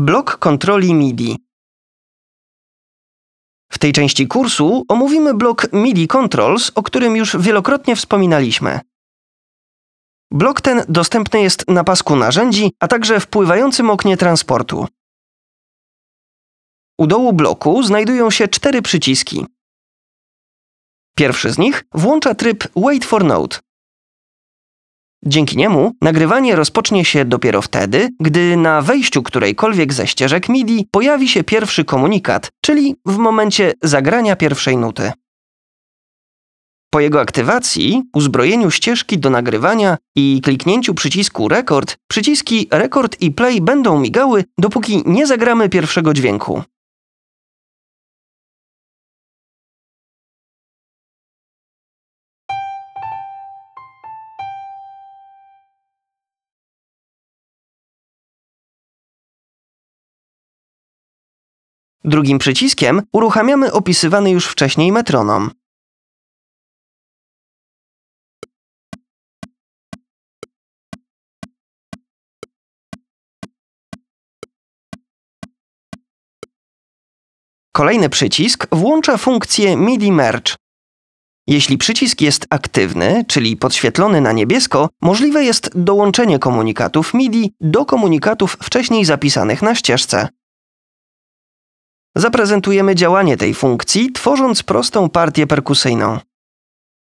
Blok kontroli MIDI. W tej części kursu omówimy blok MIDI Controls, o którym już wielokrotnie wspominaliśmy. Blok ten dostępny jest na pasku narzędzi, a także w pływającym oknie transportu. U dołu bloku znajdują się cztery przyciski. Pierwszy z nich włącza tryb Wait for Note. Dzięki niemu nagrywanie rozpocznie się dopiero wtedy, gdy na wejściu którejkolwiek ze ścieżek MIDI pojawi się pierwszy komunikat, czyli w momencie zagrania pierwszej nuty. Po jego aktywacji, uzbrojeniu ścieżki do nagrywania i kliknięciu przycisku Rekord, przyciski Rekord i Play będą migały, dopóki nie zagramy pierwszego dźwięku. Drugim przyciskiem uruchamiamy opisywany już wcześniej metronom. Kolejny przycisk włącza funkcję MIDI Merge. Jeśli przycisk jest aktywny, czyli podświetlony na niebiesko, możliwe jest dołączenie komunikatów MIDI do komunikatów wcześniej zapisanych na ścieżce. Zaprezentujemy działanie tej funkcji, tworząc prostą partię perkusyjną.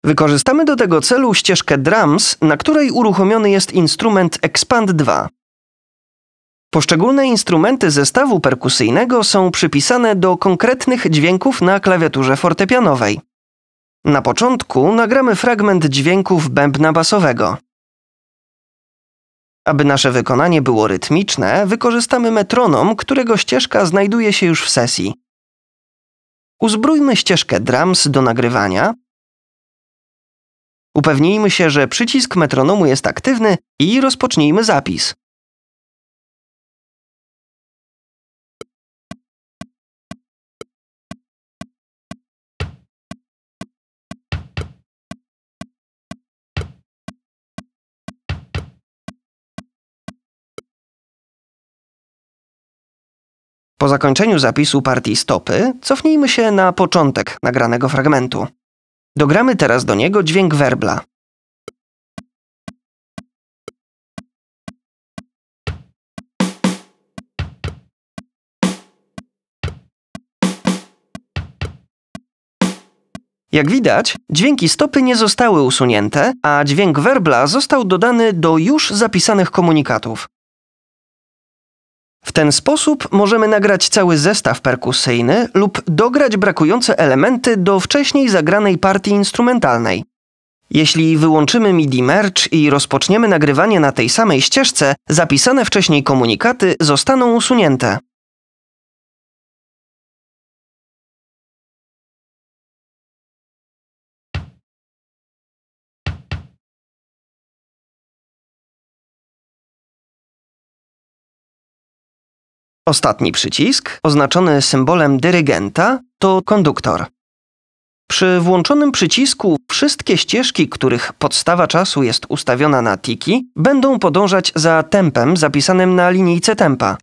Wykorzystamy do tego celu ścieżkę drums, na której uruchomiony jest instrument Expand 2. Poszczególne instrumenty zestawu perkusyjnego są przypisane do konkretnych dźwięków na klawiaturze fortepianowej. Na początku nagramy fragment dźwięków bębna basowego. Aby nasze wykonanie było rytmiczne, wykorzystamy metronom, którego ścieżka znajduje się już w sesji. Uzbrójmy ścieżkę drums do nagrywania. Upewnijmy się, że przycisk metronomu jest aktywny i rozpocznijmy zapis. Po zakończeniu zapisu partii stopy, cofnijmy się na początek nagranego fragmentu. Dogramy teraz do niego dźwięk werbla. Jak widać, dźwięki stopy nie zostały usunięte, a dźwięk werbla został dodany do już zapisanych komunikatów. W ten sposób możemy nagrać cały zestaw perkusyjny lub dograć brakujące elementy do wcześniej zagranej partii instrumentalnej. Jeśli wyłączymy MIDI Merge i rozpoczniemy nagrywanie na tej samej ścieżce, zapisane wcześniej komunikaty zostaną usunięte. Ostatni przycisk, oznaczony symbolem dyrygenta, to konduktor. Przy włączonym przycisku wszystkie ścieżki, których podstawa czasu jest ustawiona na tiki, będą podążać za tempem zapisanym na linijce tempa.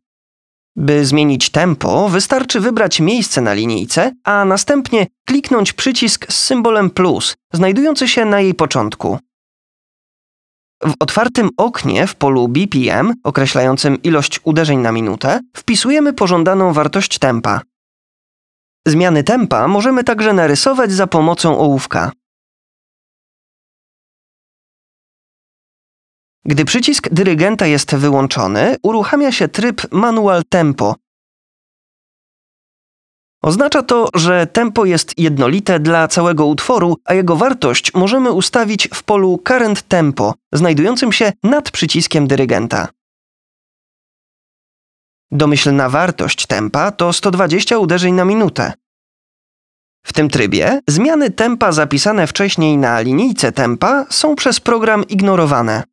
By zmienić tempo, wystarczy wybrać miejsce na linijce, a następnie kliknąć przycisk z symbolem plus, znajdujący się na jej początku. W otwartym oknie w polu BPM, określającym ilość uderzeń na minutę, wpisujemy pożądaną wartość tempa. Zmiany tempa możemy także narysować za pomocą ołówka. Gdy przycisk dyrygenta jest wyłączony, uruchamia się tryb Manual Tempo, Oznacza to, że tempo jest jednolite dla całego utworu, a jego wartość możemy ustawić w polu Current Tempo, znajdującym się nad przyciskiem dyrygenta. Domyślna wartość tempa to 120 uderzeń na minutę. W tym trybie zmiany tempa zapisane wcześniej na linijce tempa są przez program ignorowane.